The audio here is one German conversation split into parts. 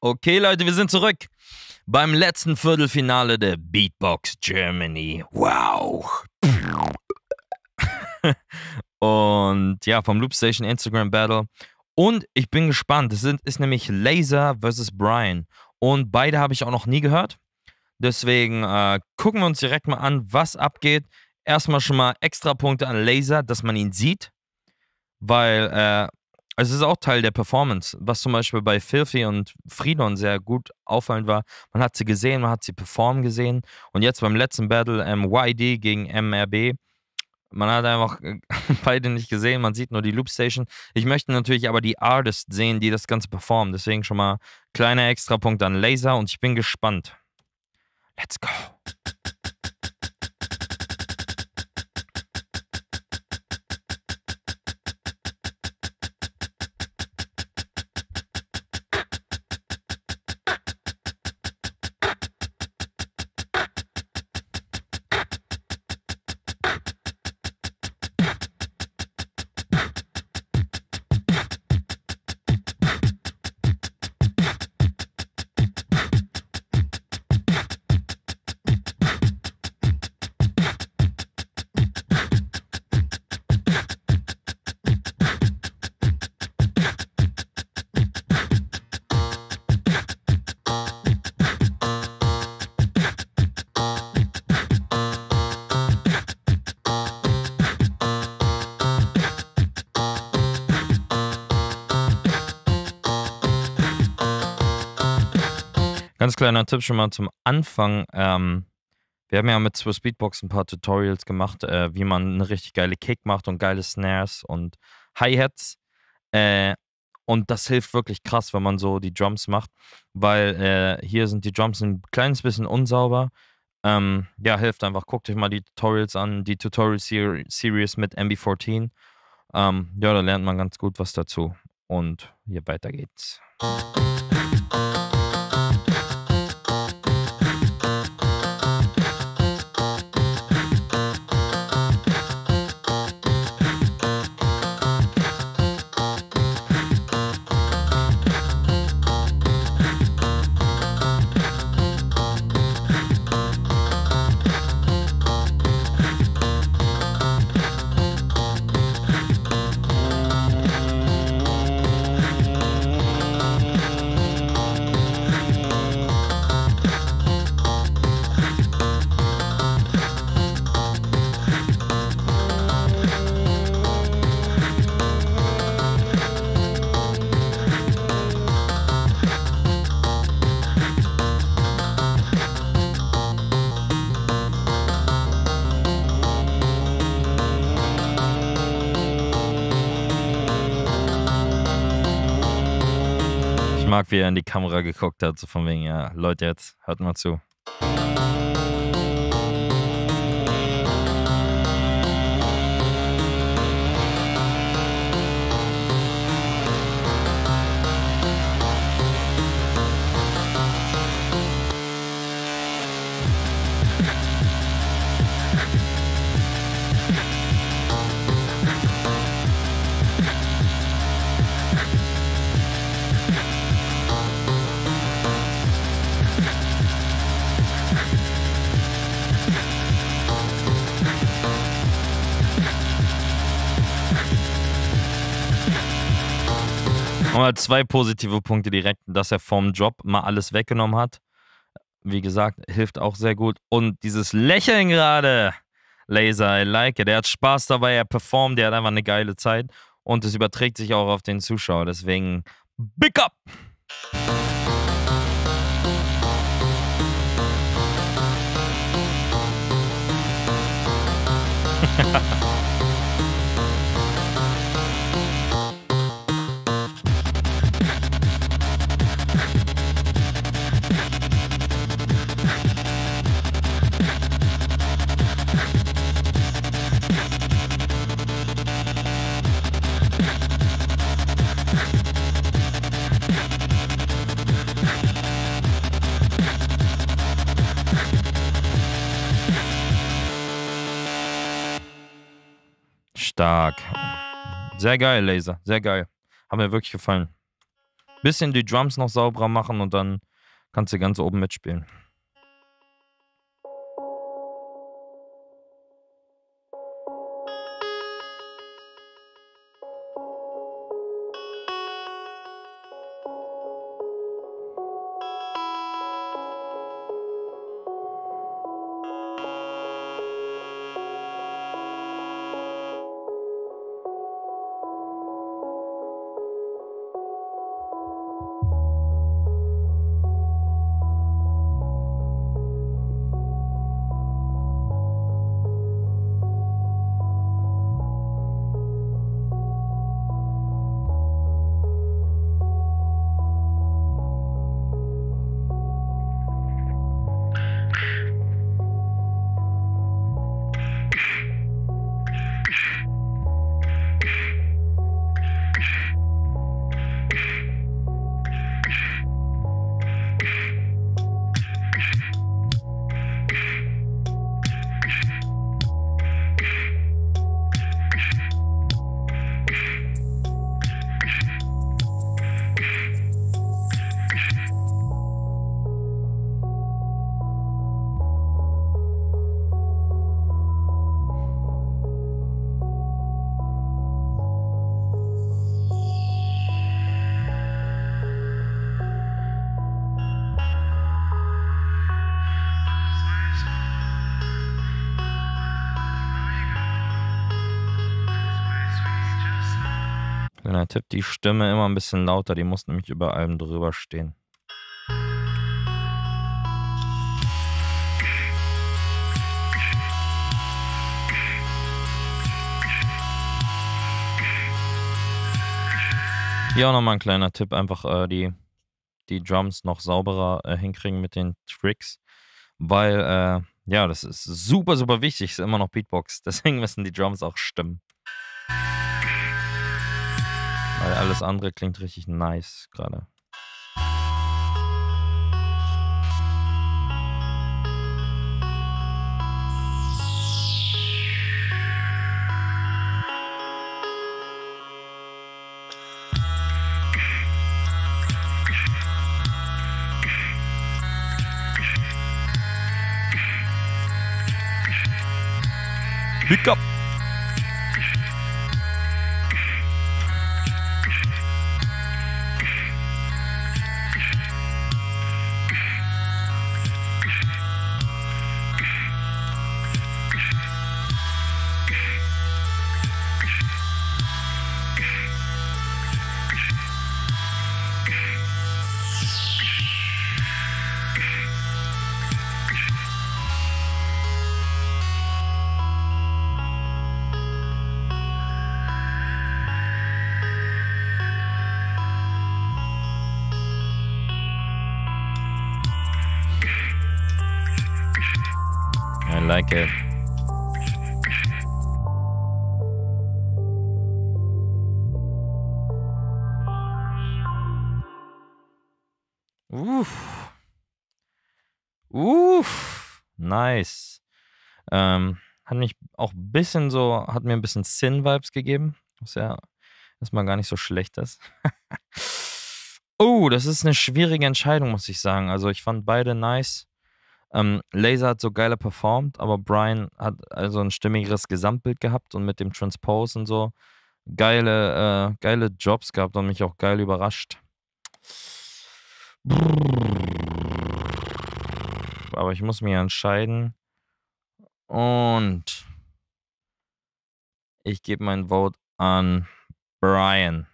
Okay, Leute, wir sind zurück beim letzten Viertelfinale der Beatbox Germany. Wow. Und ja, vom Loopstation Instagram Battle. Und ich bin gespannt. Es ist nämlich Laser versus Brian. Und beide habe ich auch noch nie gehört. Deswegen äh, gucken wir uns direkt mal an, was abgeht. Erstmal schon mal extra Punkte an Laser, dass man ihn sieht. Weil äh, also es ist auch Teil der Performance, was zum Beispiel bei Filthy und Fridon sehr gut auffallend war. Man hat sie gesehen, man hat sie performen gesehen. Und jetzt beim letzten Battle MYD gegen MRB, man hat einfach beide nicht gesehen, man sieht nur die Loopstation. Ich möchte natürlich aber die Artists sehen, die das Ganze performen. Deswegen schon mal kleiner Extrapunkt an Laser und ich bin gespannt. Let's go. kleiner Tipp schon mal zum Anfang. Ähm, wir haben ja mit Swiss Beatbox ein paar Tutorials gemacht, äh, wie man eine richtig geile Kick macht und geile Snares und Hi-Hats. Äh, und das hilft wirklich krass, wenn man so die Drums macht, weil äh, hier sind die Drums ein kleines bisschen unsauber. Ähm, ja, hilft einfach. Guckt euch mal die Tutorials an, die Tutorial Series mit MB14. Ähm, ja, da lernt man ganz gut was dazu. Und hier weiter geht's. Mag, wie er in die Kamera geguckt hat, so von wegen, ja, Leute, jetzt hört mal zu. Nochmal zwei positive Punkte direkt, dass er vom Job mal alles weggenommen hat. Wie gesagt, hilft auch sehr gut. Und dieses Lächeln gerade, Laser, I like it. Er hat Spaß dabei, er performt, er hat einfach eine geile Zeit. Und es überträgt sich auch auf den Zuschauer. Deswegen, big up! Stark. Sehr geil, Laser. Sehr geil. Hat mir wirklich gefallen. Bisschen die Drums noch sauberer machen und dann kannst du ganz oben mitspielen. Tipp, die Stimme immer ein bisschen lauter, die muss nämlich über allem drüber stehen. Hier auch nochmal ein kleiner Tipp, einfach äh, die, die Drums noch sauberer äh, hinkriegen mit den Tricks, weil äh, ja, das ist super, super wichtig, ist immer noch Beatbox, deswegen müssen die Drums auch stimmen. Weil alles andere klingt richtig nice gerade. Pick up! It. Uff. Uff. Nice. Ähm, hat mich auch ein bisschen so, hat mir ein bisschen Sin-Vibes gegeben, was ja erstmal gar nicht so schlecht ist. oh, das ist eine schwierige Entscheidung, muss ich sagen. Also ich fand beide nice. Ähm, Laser hat so geiler performt, aber Brian hat also ein stimmigeres Gesamtbild gehabt und mit dem Transpose und so geile, äh, geile Jobs gehabt und mich auch geil überrascht. Aber ich muss mich entscheiden. Und ich gebe mein Vote an Brian.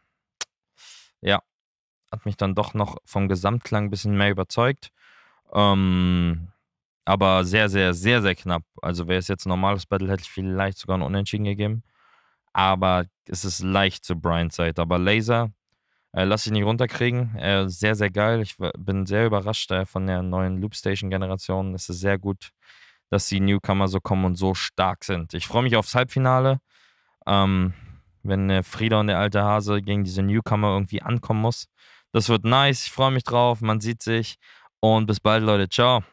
Ja, hat mich dann doch noch vom Gesamtklang ein bisschen mehr überzeugt. Ähm, aber sehr, sehr, sehr, sehr knapp. Also wäre es jetzt ein normales Battle, hätte ich vielleicht sogar ein Unentschieden gegeben. Aber es ist leicht zu Brian's Seite. Aber Laser, äh, lass ich nicht runterkriegen. Äh, sehr, sehr geil. Ich bin sehr überrascht äh, von der neuen Loopstation-Generation. Es ist sehr gut, dass die Newcomer so kommen und so stark sind. Ich freue mich aufs Halbfinale. Ähm, wenn äh, Frieda und der alte Hase gegen diese Newcomer irgendwie ankommen muss. Das wird nice. Ich freue mich drauf. Man sieht sich. Und bis bald, Leute. Ciao.